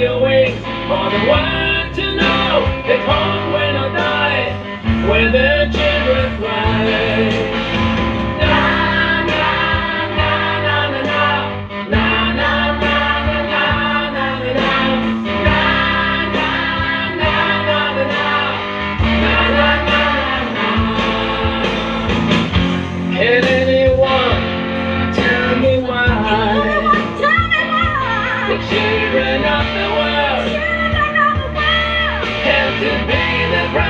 your for the world to know that home when I die, where the children cry. Hit. children of the world, children of the world, help to be the bride.